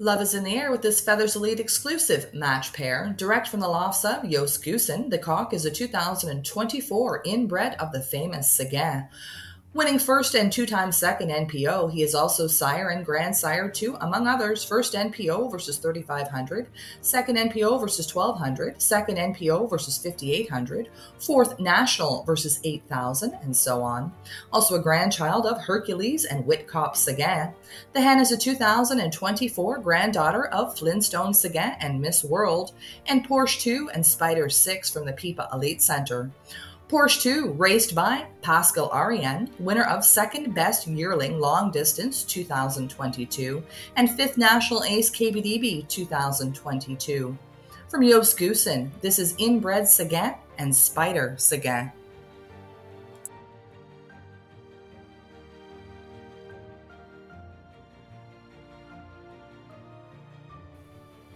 Love is in the air with this Feathers Elite exclusive match pair. Direct from the lofts of Jos Goessen, the cock is a 2024 inbred of the famous Seguin. Winning first and two times second NPO, he is also sire and grandsire to, among others, first NPO versus 3500, second NPO versus 1200, second NPO versus 5800, fourth national versus 8000, and so on. Also a grandchild of Hercules and Whitkop Seguin. The hen is a 2024 granddaughter of Flintstone Seguin and Miss World, and Porsche 2 and Spider 6 from the PIPA Elite Center. Porsche 2, raced by Pascal Ariane, winner of second best yearling long distance 2022 and fifth national ace KBDB 2022. From Jos Goessen, this is Inbred Seguin and Spider Seguin.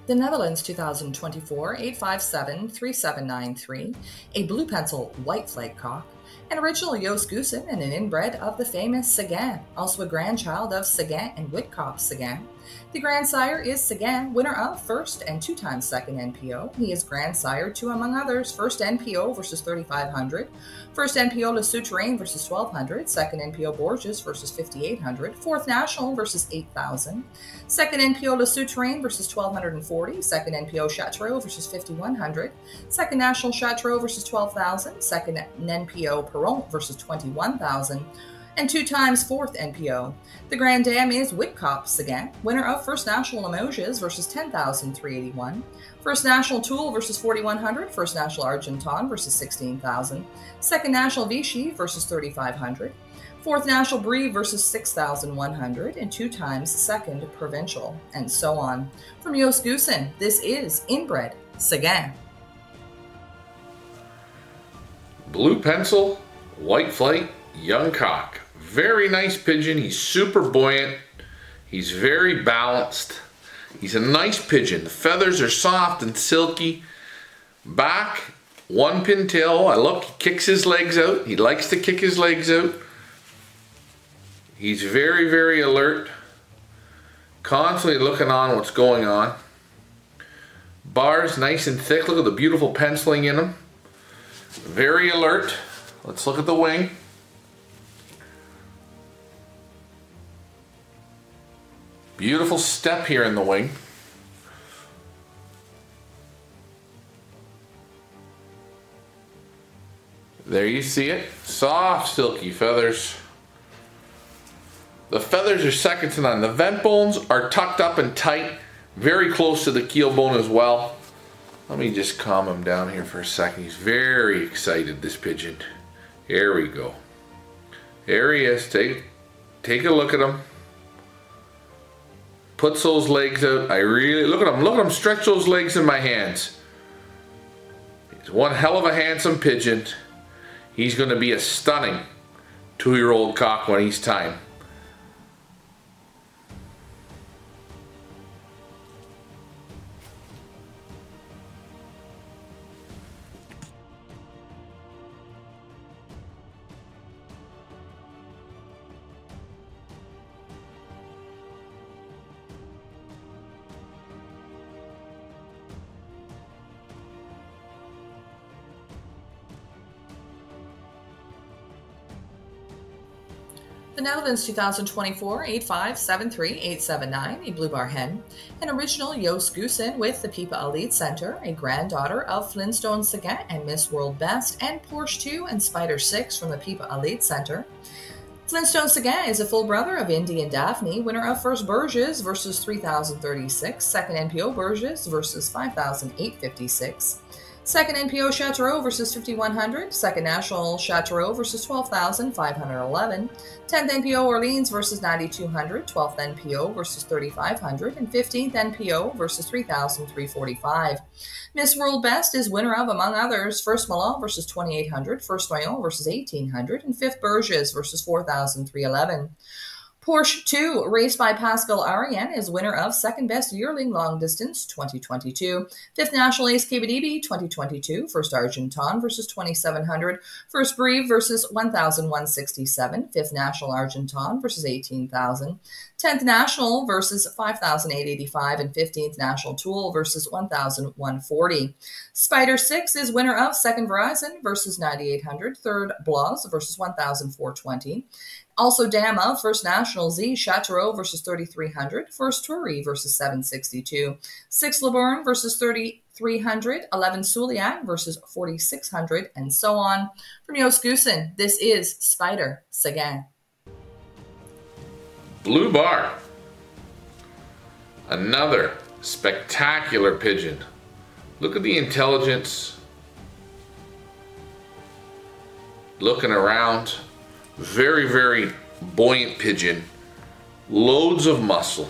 The Netherlands 2024 857 3793, a blue pencil white flag cock, an original Jos Goessen and an inbred of the famous Seguin, also a grandchild of Seguin and Whitkop Seguin. The grandsire is Seguin, winner of first and two times second NPO. He is grandsire to, among others, first NPO versus 3500, first NPO Le Souterrain versus 1200, second NPO Bourges versus 5800, fourth national versus 8000, second NPO Le Souterrain versus 1240, second NPO Chateau versus 5100, second national Chateau versus 12,000, second NPO Perron versus 21,000 and two times fourth NPO. The Grand Dam is Whitkop Seguin, winner of First National Limoges versus 10,381, First National Toul versus 4,100, First National Argenton versus 16,000, Second National Vichy versus 3,500, Fourth National Brie versus 6,100, and two times second provincial, and so on. From Jos Goessen, this is Inbred Seguin. Blue pencil, white flight, young cock. Very nice pigeon. He's super buoyant. He's very balanced. He's a nice pigeon. The feathers are soft and silky. Back, one pin tail. I look, he kicks his legs out. He likes to kick his legs out. He's very, very alert. Constantly looking on what's going on. Bars nice and thick. Look at the beautiful penciling in them. Very alert. Let's look at the wing. Beautiful step here in the wing. There you see it. Soft, silky feathers. The feathers are second to none. The vent bones are tucked up and tight, very close to the keel bone as well. Let me just calm him down here for a second. He's very excited, this pigeon. There we go. There he is. Take, take a look at him puts those legs out. I really, look at him, look at him stretch those legs in my hands. He's one hell of a handsome pigeon. He's going to be a stunning two-year-old cock when he's time. The Netherlands 2024 8573879, a blue bar hen, an original Jos Goessen with the Pipa Elite Center, a granddaughter of Flintstone Seguin and Miss World Best, and Porsche 2 and Spider 6 from the Pipa Elite Center. Flintstone Seguin is a full brother of Indy and Daphne, winner of first Bourges versus 3036, second NPO Bourges versus 5856. Second NPO Chateau versus 5100, second National Chateau versus 12,511, 10th NPO Orleans versus 9200, 12th NPO versus 3500, and 15th NPO versus 3,345. Miss World Best is winner of, among others, first Milan versus 2800, first Royan versus 1800, and fifth Bourges versus 4,311. Porsche 2, raced by Pascal Ariane, is winner of second best yearling long distance 2022. Fifth National Ace KBDB 2022, first Argenton versus 2700, first Brive versus 1167, fifth National Argenton versus 18,000, 10th National versus 5,885, and 15th National Tool versus 1,140. Spider 6 is winner of second Vierzon versus 9,800, third Blois versus 1,420. Also, Dama, First National Z, Chateau versus 3,300, First Turi versus 762, 6 Libourne versus 3,300, 11 Souillac versus 4,600, and so on. From Joost Goessen, this is Spider Seguin. Blue Bar. Another spectacular pigeon. Look at the intelligence. Looking around very, very buoyant pigeon. Loads of muscle.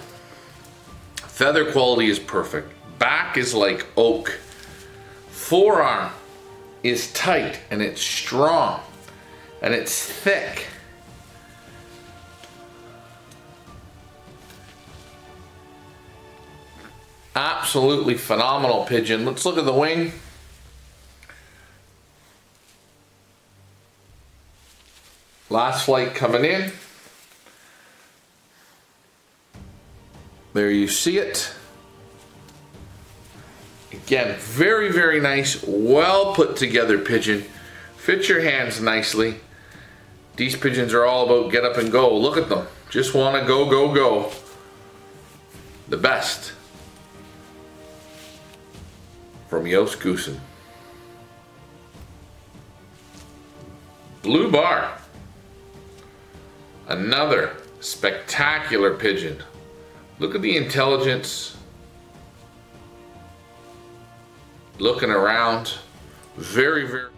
Feather quality is perfect. Back is like oak. Forearm is tight and it's strong and it's thick. Absolutely phenomenal pigeon. Let's look at the wing. Last flight coming in. There you see it. Again, very, very nice, well put together pigeon. Fits your hands nicely. These pigeons are all about get up and go. Look at them. Just want to go, go, go. The best. From Joost Goessen. Blue bar. Another spectacular pigeon. Look at the intelligence. Looking around. Very, very...